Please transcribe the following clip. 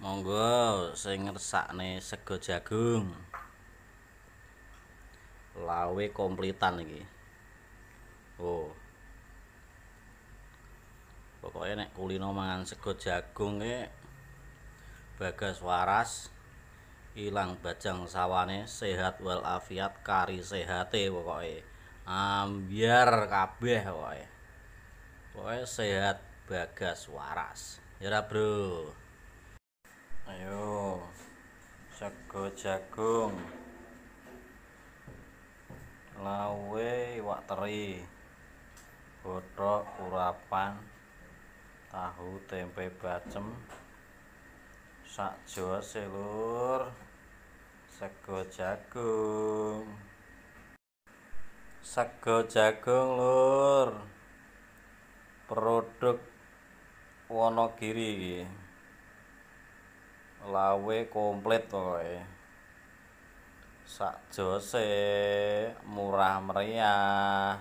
Monggo sing ngersakne sega jagung. Lawe komplitan iki. Oh. Pokoke nek kulino mangan sega jagung e bagas waras, ilang bajang sawane, sehat wal afiat, kari sehate pokoke. Ambyar kabeh pokoke. Pokoke sehat bagas waras. Ya Bro. Ayo. Sego jagung. Lawe iwak teri. Godhog urapan. Tahu tempe bacem. Sak jose, Lur. Sego jagung. Sego jagung, Lur. Produk Wonogiri iki. Lawe komplit pokoke. Sak jose murah meriah.